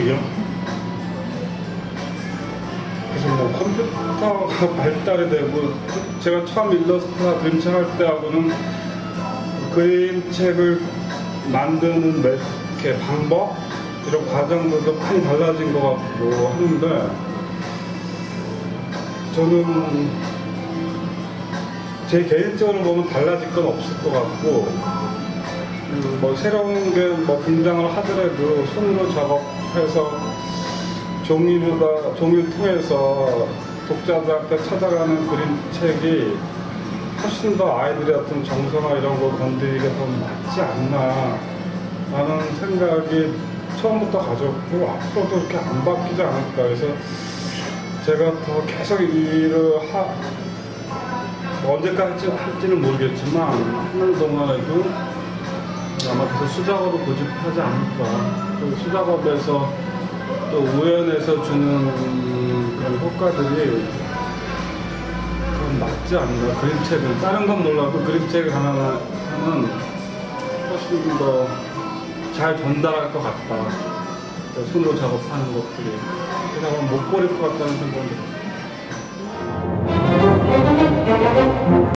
지금 그래서 뭐 컴퓨터가 발달이 되고 제가 처음 일러스트나 그림책 할 때하고는 그림책을 만드는 이렇게 방법? 이런 과정들도 많이 달라진 것 같고 하는데 저는 제 개인적으로 보면 달라질 건 없을 것 같고 뭐 새로운 게뭐 등장을 하더라도 손으로 작업해서 종이보다 종이를 통해서 독자들한테 찾아가는 그림책이 훨씬 더 아이들의 어떤 정서나 이런 걸 건드리기가 더 맞지 않나 라는 생각이 처음부터 가졌고 앞으로도 이렇게 안 바뀌지 않을까. 그래서 제가 더 계속 이 일을 하, 뭐 언제까지 할지는 모르겠지만 하는 동안에도 계속 수작업을 고집하지 않을까. 또 수작업에서 또 우연에서 주는 그런 효과들이 그건 맞지 않나. 그림책은 다른 건 몰라도 그림책 하나는 훨씬 더 잘 전달할 것 같다. 또 손으로 작업하는 것들이. 못 버릴 것 같다는 생각이 들어요.